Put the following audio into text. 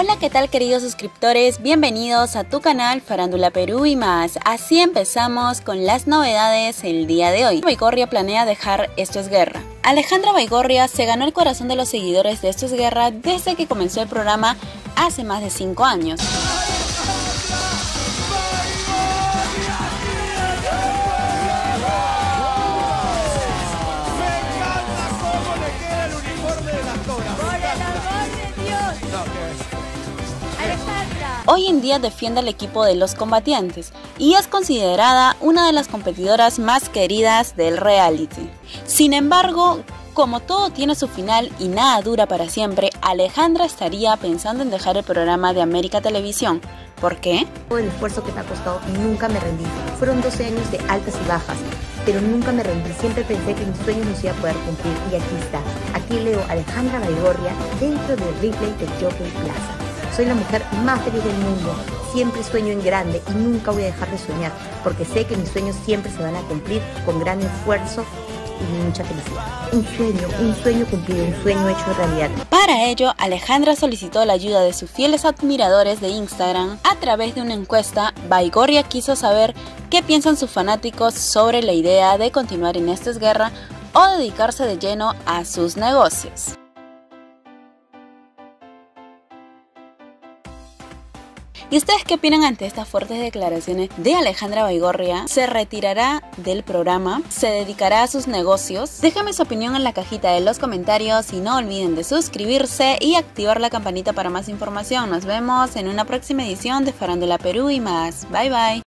Hola, ¿qué tal queridos suscriptores? Bienvenidos a tu canal Farándula Perú y más. Así empezamos con las novedades el día de hoy. Baigorria planea dejar Esto es Guerra. Alejandra Baigorria se ganó el corazón de los seguidores de Esto es Guerra desde que comenzó el programa hace más de 5 años. Hoy en día defiende al equipo de los combatientes y es considerada una de las competidoras más queridas del reality. Sin embargo, como todo tiene su final y nada dura para siempre, Alejandra estaría pensando en dejar el programa de América Televisión. ¿Por qué? Todo el esfuerzo que me ha costado, nunca me rendí. Fueron 12 años de altas y bajas, pero nunca me rendí. Siempre pensé que mis sueños no se iba a poder cumplir y aquí está. Aquí leo Alejandra Baigorria dentro del replay de Jockey Plaza. Soy la mujer más feliz del mundo. Siempre sueño en grande y nunca voy a dejar de soñar, porque sé que mis sueños siempre se van a cumplir con gran esfuerzo y mucha felicidad. Un sueño, un sueño cumplido, un sueño hecho realidad. Para ello, Alejandra solicitó la ayuda de sus fieles admiradores de Instagram. A través de una encuesta, Baigorria quiso saber qué piensan sus fanáticos sobre la idea de continuar en esta guerra o dedicarse de lleno a sus negocios. ¿Y ustedes qué opinan ante estas fuertes declaraciones de Alejandra Baigorria? ¿Se retirará del programa? ¿Se dedicará a sus negocios? Déjame su opinión en la cajita de los comentarios y no olviden de suscribirse y activar la campanita para más información. Nos vemos en una próxima edición de Farándula Perú y más. Bye bye.